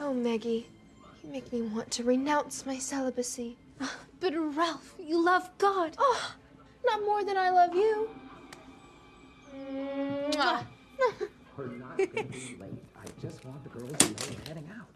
Oh, Maggie, you make me want to renounce my celibacy. But Ralph, you love God. Oh, not more than I love you. We're not gonna be late. I just want the girls to know we're heading out.